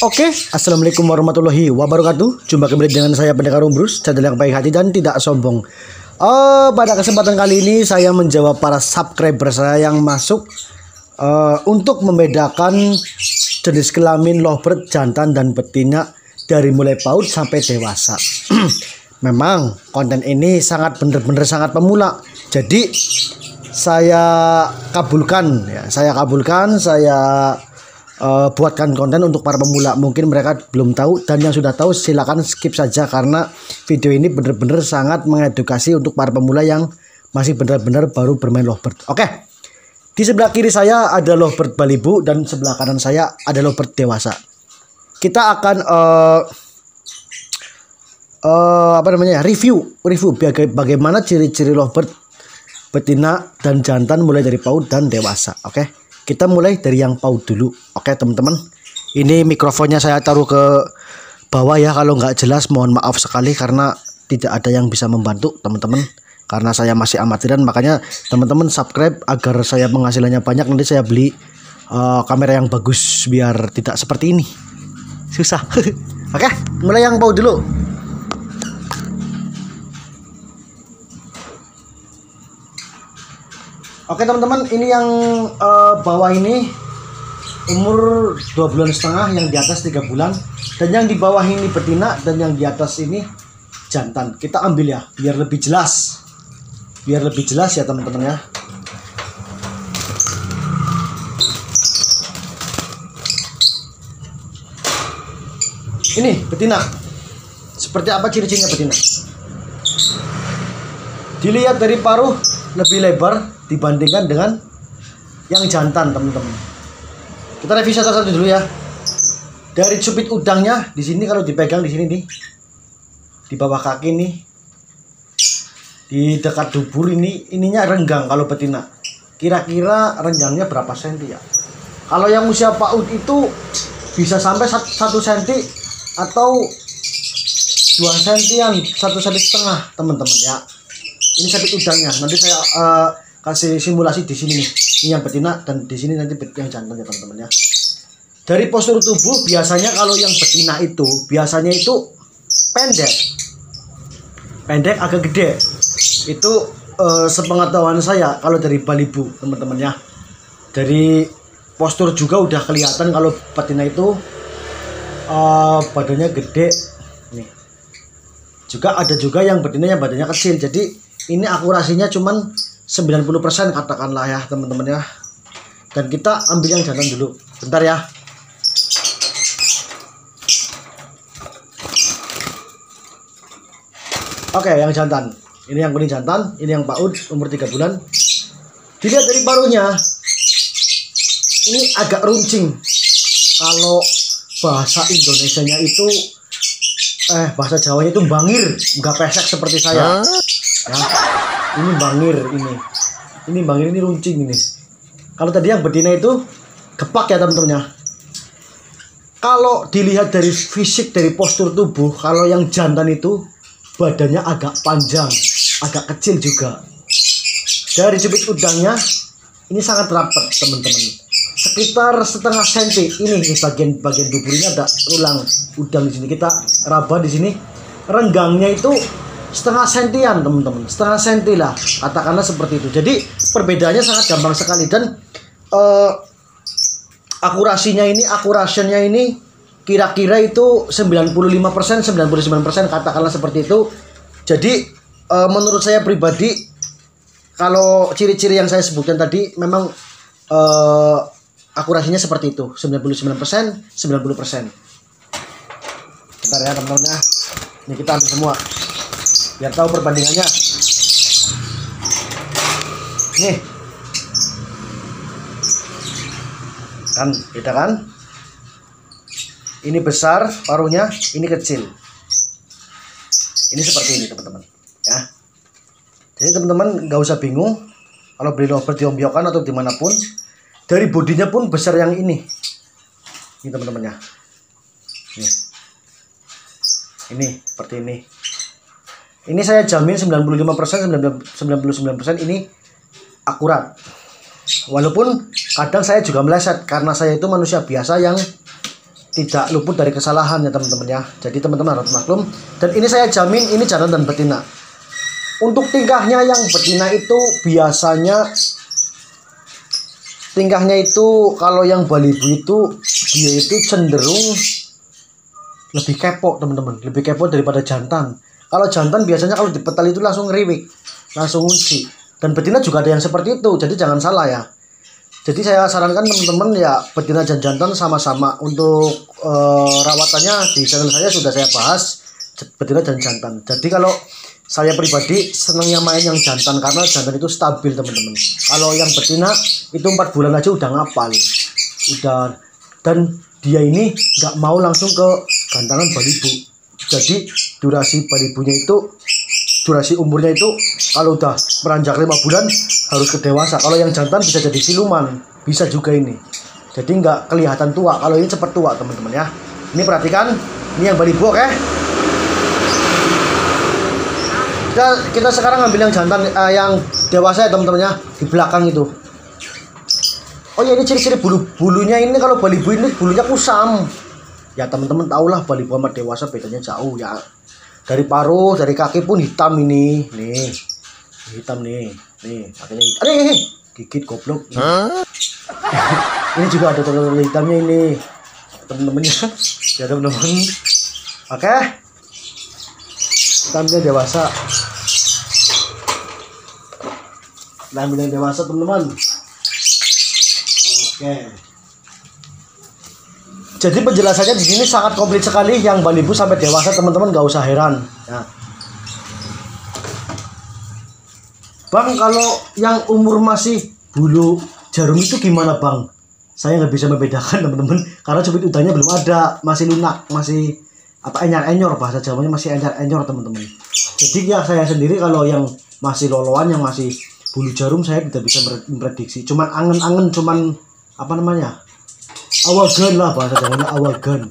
Oke, Assalamualaikum warahmatullahi wabarakatuh. Jumpa kembali dengan saya Pendekar Umbrus. Channel yang baik hati dan tidak sombong. Uh, Pada kesempatan kali ini Saya menjawab para subscriber saya yang masuk uh, Untuk membedakan Jenis kelamin lovebird jantan dan betina Dari mulai paut sampai dewasa. Memang konten ini sangat benar-benar sangat pemula. Jadi saya kabulkan ya saya kabulkan saya uh, buatkan konten untuk para pemula. Mungkin mereka belum tahu dan yang sudah tahu silakan skip saja karena video ini benar-benar sangat mengedukasi untuk para pemula yang masih benar-benar baru bermain lovebird. Oke. Di sebelah kiri saya ada lovebird balibu dan sebelah kanan saya ada lovebird dewasa. Kita akan uh, uh, apa namanya? review review bagaimana ciri-ciri lovebird betina dan jantan mulai dari paut dan dewasa. Oke. Okay? Kita mulai dari yang paut dulu. Oke teman-teman. Ini mikrofonnya saya taruh ke bawah ya. Kalau nggak jelas mohon maaf sekali karena tidak ada yang bisa membantu teman-teman. Karena saya masih amatiran makanya teman-teman subscribe agar saya penghasilannya banyak. Nanti saya beli uh, kamera yang bagus biar tidak seperti ini. Susah. Oke mulai yang paut dulu. Oke teman-teman, ini yang uh, bawah ini umur dua bulan setengah, yang di atas tiga bulan, dan yang di bawah ini betina dan yang di atas ini jantan. Kita ambil ya, biar lebih jelas, biar lebih jelas ya teman-teman ya. Ini betina. Seperti apa ciri-cirinya betina? Dilihat dari paruh lebih lebar dibandingkan dengan yang jantan teman-teman. Kita revisi satu-satu dulu ya. Dari cupit udangnya di sini kalau dipegang di sini nih di bawah kaki nih di dekat dubur ini ininya renggang kalau betina. Kira-kira renggangnya berapa senti ya? Kalau yang usia paut itu bisa sampai satu senti atau dua sentian satu senti setengah teman-teman ya ini cupit udangnya. Nanti saya uh, kasih simulasi di sini ini yang betina dan di sini nanti yang jantan ya teman-teman ya. Dari postur tubuh biasanya kalau yang betina itu biasanya itu pendek. Pendek agak gede. Itu eh, sepengetahuan saya kalau dari balibu teman-teman ya. Dari postur juga udah kelihatan kalau betina itu eh, badannya gede. Nih. Juga ada juga yang betinanya badannya kecil. Jadi ini akurasinya cuman 90% katakanlah ya teman-teman ya. Dan kita ambil yang jantan dulu. Bentar ya. Oke yang jantan. Ini yang kuning jantan ini yang paud umur 3 bulan. Dilihat dari paruhnya. Ini agak runcing. Kalau bahasa Indonesia nya itu eh bahasa Jawanya itu bangir nggak pesek seperti saya ini bangir ini. Ini bangir ini runcing ini. Kalau tadi yang betina itu gepak ya teman-teman ya kalau dilihat dari fisik dari postur tubuh kalau yang jantan itu badannya agak panjang agak kecil juga. Dari cubit udangnya ini sangat rapat teman-teman. Sekitar setengah senti. Ini nih bagian bagian dubur ini ada tulang udang di sini. Kita raba di sini. Renggangnya itu setengah sentian teman-teman. Setengah senti lah katakanlah seperti itu. Jadi perbedaannya sangat gampang sekali. Dan uh, akurasinya ini akurasinya ini kira-kira itu 95% 99% katakanlah seperti itu. Jadi uh, menurut saya pribadi kalau ciri-ciri yang saya sebutkan tadi memang uh, akurasinya seperti itu. 99% 90% bentar ya teman-teman ya. Ini kita ambil semua biar tahu perbandingannya. Nih. Kan beda kan? Ini besar paruhnya ini kecil. Ini seperti ini teman-teman. Ya. Jadi teman-teman nggak usah bingung kalau beli lovebird di ombyokan atau di mana pun. Dari bodinya pun besar yang ini. Ini teman-teman ya. Nih. Ini seperti ini ini saya jamin 95% 99% ini akurat. Walaupun kadang saya juga meleset karena saya itu manusia biasa yang tidak luput dari kesalahan ya teman-teman ya. Jadi teman-teman harus maklum. Dan ini saya jamin ini jantan dan betina. Untuk tingkahnya yang betina itu biasanya tingkahnya itu kalau yang balibu itu dia itu cenderung lebih kepo teman-teman. Lebih kepo daripada jantan kalau jantan biasanya kalau di petal itu langsung ngeriwik langsung ngunci. Dan betina juga ada yang seperti itu jadi jangan salah ya. Jadi saya sarankan teman-teman ya betina dan jantan sama-sama untuk uh, rawatannya di channel saya sudah saya bahas betina dan jantan. Jadi kalau saya pribadi senangnya main yang jantan karena jantan itu stabil teman-teman. Kalau yang betina itu empat bulan aja udah ngapal. Udah dan dia ini nggak mau langsung ke gantangan balibu jadi durasi balibunya itu durasi umurnya itu kalau udah meranjak lima bulan harus ke dewasa. Kalau yang jantan bisa jadi siluman bisa juga ini. Jadi nggak kelihatan tua. Kalau ini cepat tua teman-teman ya. Ini perhatikan ini yang balibu oke okay? kita kita sekarang ambil yang jantan uh, yang dewasa ya teman-teman ya. Di belakang itu. Oh ya ini ciri-ciri bulu bulunya ini. Kalau balibu ini bulunya kusam ya teman-teman tahulah balibu sama dewasa bedanya jauh ya. Dari paruh dari kaki pun hitam ini. Nih hitam nih nih katanya hitam. Nih gigit goblok. Ini. Juga ada telur hitamnya ini. Teman-teman ya ya teman-teman. Oke. Okay kita dewasa. Yang dewasa teman-teman. Oke jadi penjelasannya di sini sangat komplit sekali. Yang balibu sampai dewasa teman-teman gak usah heran. Ya. Bang kalau yang umur masih bulu jarum itu gimana bang? Saya nggak bisa membedakan teman-teman. Karena cubit udahnya belum ada. Masih lunak masih apa enyar enyor bahasa Jawanya masih enyar enyor teman-teman. Jadi ya saya sendiri kalau yang masih loloan yang masih bulu jarum saya tidak bisa memprediksi. Cuman angen-angen cuman apa namanya awal gun lah bahasa Jawanya awal gun.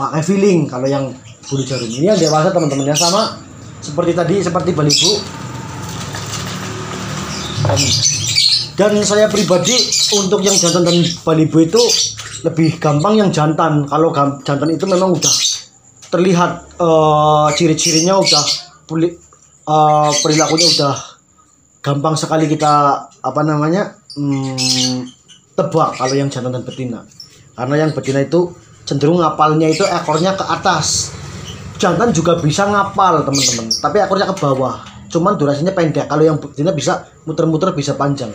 Pakai feeling kalau yang bulu jarum. Ini yang dewasa teman-teman ya sama seperti tadi seperti balibu dan, dan saya pribadi untuk yang jantan dan balibu itu lebih gampang yang jantan. Kalau jantan itu memang udah terlihat uh, ciri-cirinya udah uh, perilakunya udah gampang sekali kita apa namanya hmm, tebak kalau yang jantan dan betina karena yang betina itu cenderung ngapalnya itu ekornya ke atas. Jantan juga bisa ngapal teman-teman. Tapi ekornya ke bawah. Cuman durasinya pendek. Kalau yang betina bisa muter-muter bisa panjang.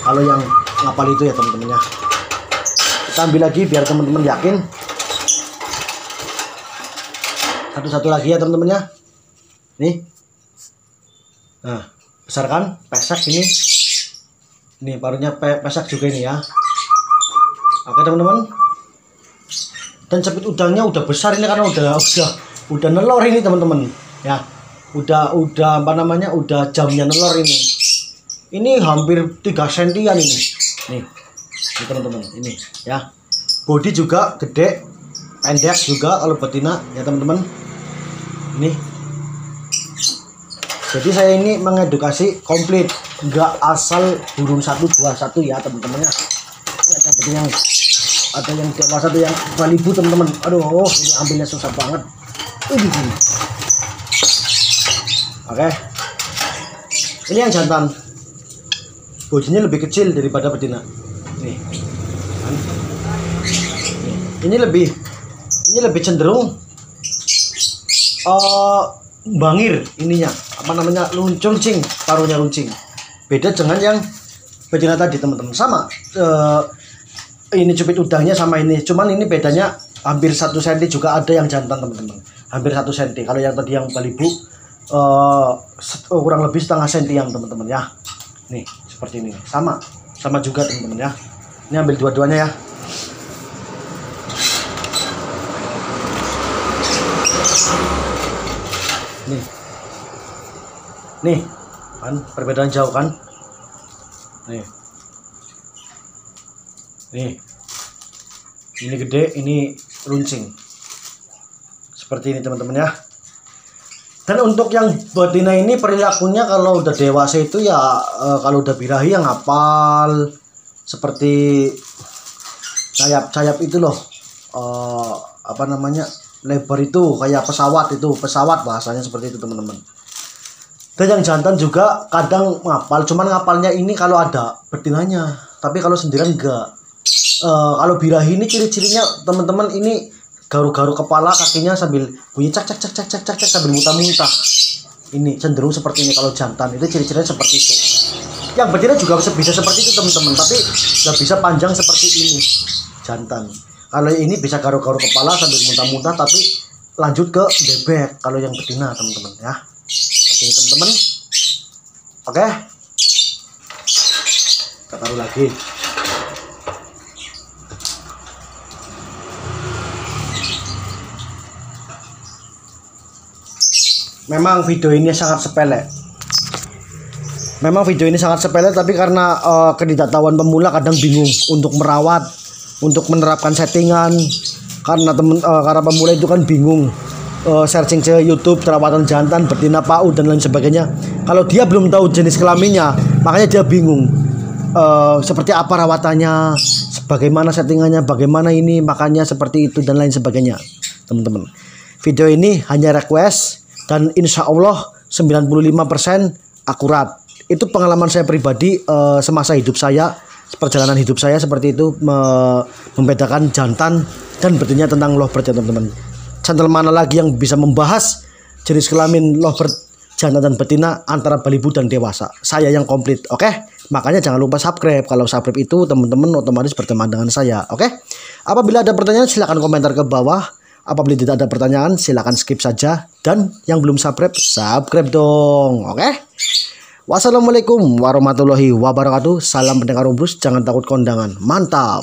Kalau yang ngapal itu ya teman-teman ya. Kita ambil lagi biar teman-teman yakin. Satu-satu lagi ya teman-teman ya. Nih. Nah besar kan pesak ini. Ini paruhnya pe pesak juga ini ya. Oke teman-teman dan cepit udangnya udah besar ini karena udah udah udah nelor ini teman-teman. Ya udah udah apa namanya udah jamnya nelor ini. Ini hampir 3 sentian ini. Nih teman-teman ini ya. Body juga gede pendek juga kalau betina ya teman-teman. Ini. Jadi saya ini mengedukasi komplit. Nggak asal burung satu dua satu ya teman-teman ya. Ada yang ada yang dewasa satu yang balibu teman-teman. Aduh ini ambilnya susah banget. Ini oke. Ini yang jantan. Bodinya lebih kecil daripada betina. Nih. Ini lebih ini lebih cenderung uh, bangir ininya. Apa namanya? Luncing paruhnya luncing. Beda dengan yang betina tadi teman-teman. Sama uh, ini cupit udangnya sama ini. Cuman ini bedanya hampir satu senti juga ada yang jantan teman-teman. Hampir satu senti. Kalau yang tadi yang balibu uh, kurang lebih setengah senti yang teman-teman ya. Nih seperti ini. Sama. Sama juga teman-teman ya. Ini ambil dua-duanya ya. Nih. Nih. Kan perbedaan jauh kan? Nih nih. Ini gede ini runcing. Seperti ini teman-teman ya. Dan untuk yang betina ini perilakunya kalau udah dewasa itu ya e, kalau udah birahi yang ngapal seperti sayap-sayap itu loh. E, apa namanya? Lebar itu kayak pesawat itu pesawat bahasanya seperti itu teman-teman. Dan yang jantan juga kadang ngapal cuman ngapalnya ini kalau ada betinanya tapi kalau sendirian enggak Eh, kalau birahi ini ciri-cirinya teman-teman ini garu-garu kepala kakinya sambil bunyi cak cak cak cak cak cak, cak sambil muntah-muntah. Ini cenderung seperti ini kalau jantan itu ciri-cirinya seperti itu. Yang betina juga bisa seperti itu teman-teman tapi nggak bisa panjang seperti ini jantan. Kalau ini bisa garu-garu kepala sambil muntah-muntah tapi lanjut ke bebek kalau yang betina teman-teman ya. Seperti teman-teman. Oke. Kita taruh lagi memang video ini sangat sepele. Memang video ini sangat sepele tapi karena uh, ketidaktahuan pemula kadang bingung untuk merawat untuk menerapkan settingan. Karena temen uh, karena pemula itu kan bingung uh, searching ke YouTube perawatan jantan betina PAUD dan lain sebagainya. Kalau dia belum tahu jenis kelaminnya makanya dia bingung uh, seperti apa rawatannya bagaimana settingannya bagaimana ini makanya seperti itu dan lain sebagainya teman-teman. Video ini hanya request dan insya Allah 95% akurat. Itu pengalaman saya pribadi uh, semasa hidup saya perjalanan hidup saya seperti itu me membedakan jantan dan betina tentang lovebird ya teman-teman. Channel mana lagi yang bisa membahas jenis kelamin lovebird jantan dan betina antara balibu dan dewasa? Saya yang komplit oke? Okay? makanya jangan lupa subscribe. Kalau subscribe itu teman-teman otomatis berteman dengan saya oke? Okay? apabila ada pertanyaan silahkan komentar ke bawah Apabila tidak ada pertanyaan, silahkan skip saja. Dan yang belum subscribe, subscribe dong. Oke? Okay? Wassalamualaikum warahmatullahi wabarakatuh. Salam pendengar umbrus, jangan takut kondangan. Mantap.